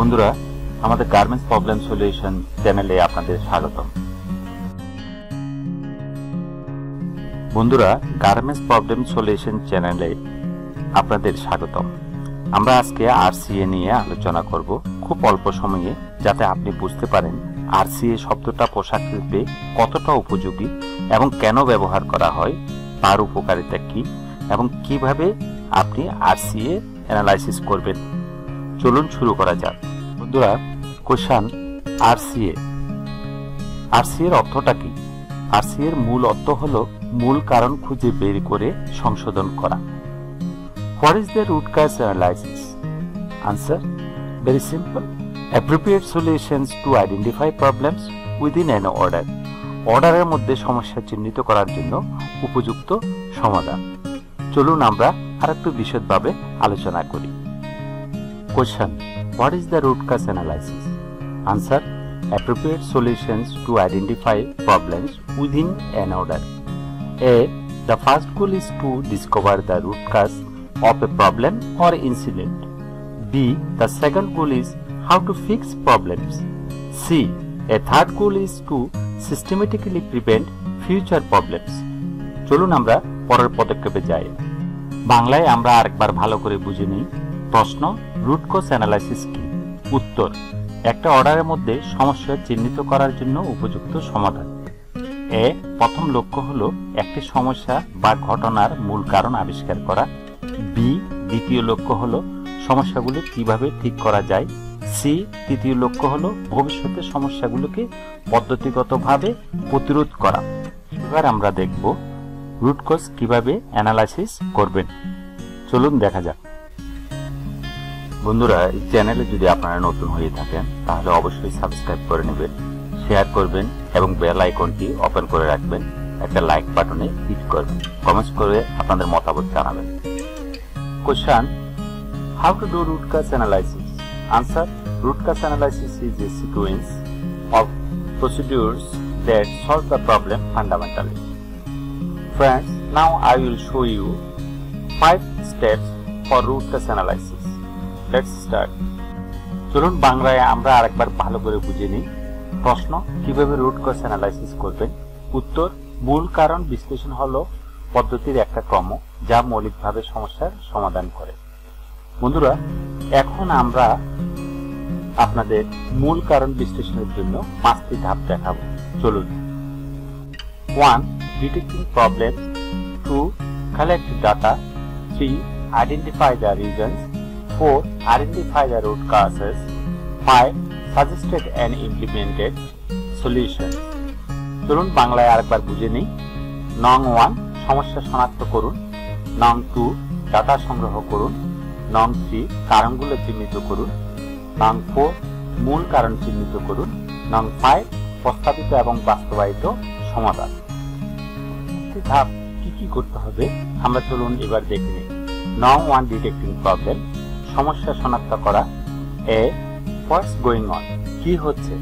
বন্ধুরা, আমাদের garments problem solution চ্যানেলে আপনাদের স্বাগতম। বন্ধুরা গার্মেন্টস প্রবলেম সলিউশন চ্যানেলে আপনাদের স্বাগতম। আমরা আজকে আরসিএ নিয়ে আলোচনা করব খুব অল্প সময়ে, যাতে আপনি বুঝতে পারেন আরসিএ শব্দটা পোশাক শিল্পে কতটা উপযোগী এবং কেন ব্যবহার করা হয়, তার উপকারিতা কি এবং কীভাবে আপনি আর আরসিএ অ্যানালাইসিস করবেন। চলুন শুরু করা যাক। বন্ধুরা কোশ্চান আরসিএ আরসিএর অর্থটা কি? আরসিএ এর মূল অর্থ হলো মূল কারণ খুঁজে বের করে সংশোধন করা। What is the root cause analysis answer very simple appropriate solutions to identify problems within an order অর্ডারের মধ্যে সমস্যা চিহ্নিত করার জন্য উপযুক্ত সমাধান। চলুন আমরা আরেকটু বিশদভাবে আলোচনা করি। Question what is the root cause analysis answer appropriate solutions to identify problems within an order a the first goal is to discover the root cause of a problem or incident b the second goal is how to fix problems c a third goal is to systematically prevent future problems চলুন আমরা পরের পদক্ষেপে যাই বাংলায় আমরা আরেকবার ভালো করে বুঝে নিই প্রশ্ন রুট কোজ অ্যানালাইসিস কি? উত্তর, একটা অর্ডারের মধ্যে সমস্যা চিহ্নিত করার জন্য উপযুক্ত সমাধান। এ, প্রথম লক্ষ্য হল একটি সমস্যা বা ঘটনার মূল কারণ আবিষ্কার করা। বি, দ্বিতীয় লক্ষ্য হল সমস্যাগুলো কীভাবে ঠিক করা যায়। সি, তৃতীয় লক্ষ্য হল ভবিষ্যতে সমস্যাগুলোকে পদ্ধতিগতভাবে প্রতিরোধ করা। এবার আমরা দেখব রুট কজ কীভাবে অ্যানালাইসিস করবেন। চলুন দেখা যাক। বন্ধুরা এই চ্যানেলে যদি আপনারা নতুন হয়ে থাকেন তাহলে অবশ্যই সাবস্ক্রাইব করে নেবেন শেয়ার করবেন এবং বেল আইকনটি ওপেন করে রাখবেন একটা লাইক বাটনে ক্লিক করবেন কমেন্টস করে আপনাদের মতামত জানাবেন question how to do root cause analysis answer root cause analysis is a sequence of procedures that solve the problem fundamentally. Friends, now I will show you five steps for root cause analysis. Let's start. চলুন বাংলায় আমরা আরেকবার ভালো করে বুঝে নিই। প্রশ্ন কীভাবে রুট কজ অ্যানালাইসিস করবেন? উত্তর, মূল কারণ বিশ্লেষণ হলো পদ্ধতির একটা ক্রম যা মৌলিকভাবে সমস্যার সমাধান করে। বন্ধুরা, এখন আমরা আপনাদের মূল কারণ বিশ্লেষণের জন্য পাঁচটি ধাপ দেখাবো। চলুন। One detecting problem two collect data three identify the reasons four identify the root causes five suggested and implemented solution চলুন বাংলায় আরেকবার বুঝে নিই। নং ওয়ান, সমস্যা শনাক্ত করুন। নং টু, ডাটা সংগ্রহ করুন। নং থ্রি, কারণগুলো চিহ্নিত করুন। নং ফোর, মূল কারণ চিহ্নিত করুন। নং ফাইভ, প্রস্তাবিত এবং বাস্তবায়িত সমাধান। ধাপ কি কি করতে হবে? আমরা চলুন এবার দেখে নিই। নং ওয়ান ডিটেক্টিং প্রবলেম সমস্যা শনাক্ত করা। এ হোয়াটস গোয়িং অন কি হচ্ছে?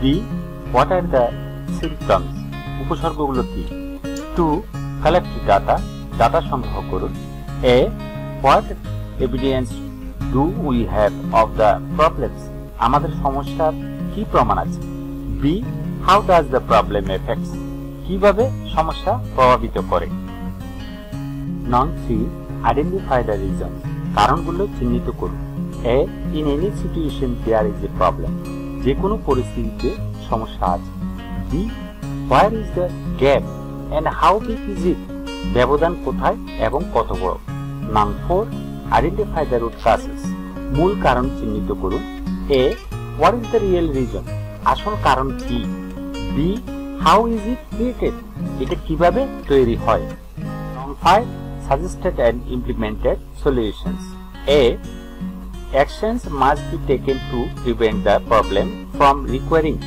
B what are the symptoms উপসর্গগুলো কি? টু কালেক্ট ডাটা ডাটা সংগ্রহ করুন। A what evidence do we have of the problems আমাদের সমস্যার কি প্রমাণ আছে? B how does the problem effects কীভাবে সমস্যা প্রভাবিত করে? নন থ্রি আইডেন্টিফাই দ্য রিজন কারণগুলো চিহ্নিত করুন। A in any situation there is a problem যে কোনো পরিস্থিতিতে সমস্যা আছে। B where is the gap and how big is it ব্যবধান কোথায় এবং কত বড়? নাম four identify the root causes মূল কারণ চিহ্নিত করুন। A what is the real reason আসল কারণ কি? B how is it created এটা কীভাবে তৈরি হয়? নং five suggested and implemented solutions A actions must be taken to prevent the problem from recurring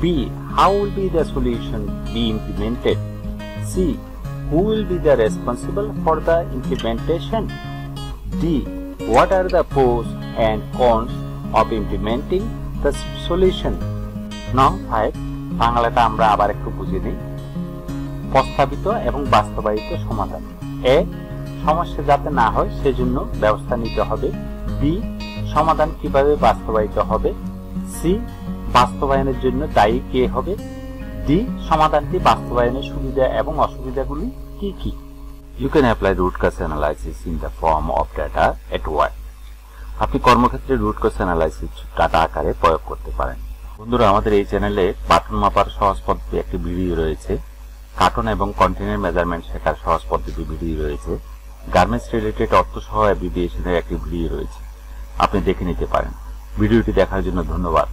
b how will be the solution be implemented c who will be the responsible for the implementation D. What are the pros and cons of implementing the solution? নং five বাংলাটা আমরা আবার একটু বুঝে নিই প্রস্তাবিত এবং বাস্তবায়িত সমাধান এ সমস্যা যাতে না হয়, সেজন্য ব্যবস্থা নিতে হবে। বি সমাধান কীভাবে বাস্তবায়িত হবে? সি বাস্তবায়নের জন্য দায়ী কে হবে? ডি সমাধানটি বাস্তবায়নের সুবিধা এবং অসুবিধাগুলি কি কি? You can apply root cause analysis in the form of data at work আপনি কর্মক্ষেত্রে রুট কজ অ্যানালাইসিস ডাটা আকারে প্রয়োগ করতে পারেন। বন্ধুরা, আমাদের এই চ্যানেলে বাটন মাপার সহজ পদ্ধতি একটি ভিডিও রয়েছে। কার্টন এবং কন্টেনের মেজারমেন্ট শেখার সহজ পদ্ধতি ভিডিও রয়েছে। গার্মেন্টস রিলেটেড অর্থ সহ অ্যাবিভিয়েশনের একটি ভিডিও রয়েছে। আপনি দেখে নিতে পারেন। ভিডিওটি দেখার জন্য ধন্যবাদ।